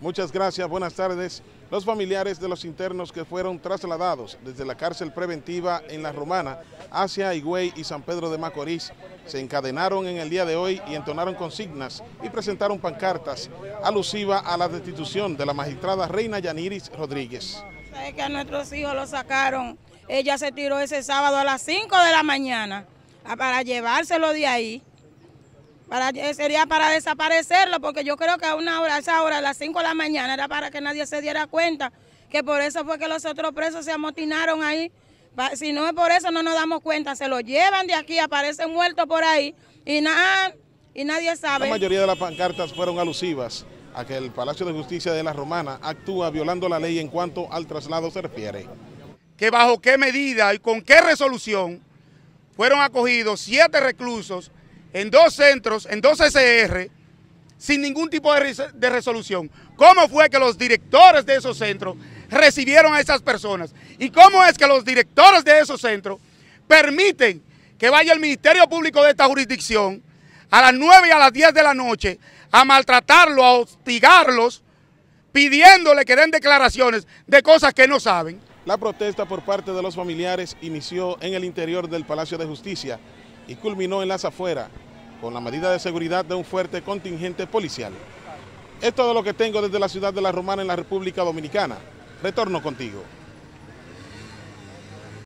Muchas gracias, buenas tardes. Los familiares de los internos que fueron trasladados desde la cárcel preventiva en La Romana hacia Higüey y San Pedro de Macorís se encadenaron en el día de hoy y entonaron consignas y presentaron pancartas alusivas a la destitución de la magistrada Reina Yaniris Rodríguez. Es que a nuestros hijos los sacaron, ella se tiró ese sábado a las 5 de la mañana para llevárselo de ahí para, eh, sería para desaparecerlo, porque yo creo que a una hora, a esa hora, a las 5 de la mañana, era para que nadie se diera cuenta, que por eso fue que los otros presos se amotinaron ahí. Si no es por eso, no nos damos cuenta, se lo llevan de aquí, aparecen muertos por ahí, y, nada, y nadie sabe. La mayoría de las pancartas fueron alusivas a que el Palacio de Justicia de la Romana actúa violando la ley en cuanto al traslado se refiere. Que bajo qué medida y con qué resolución fueron acogidos siete reclusos en dos centros, en dos SR, sin ningún tipo de, resolución. ¿Cómo fue que los directores de esos centros recibieron a esas personas? ¿Y cómo es que los directores de esos centros permiten que vaya el Ministerio Público de esta jurisdicción a las 9 y a las 10 de la noche a maltratarlos, a hostigarlos, pidiéndole que den declaraciones de cosas que no saben? La protesta por parte de los familiares inició en el interior del Palacio de Justicia y culminó en las afueras con la medida de seguridad de un fuerte contingente policial. Es todo lo que tengo desde la ciudad de La Romana en la República Dominicana. Retorno contigo.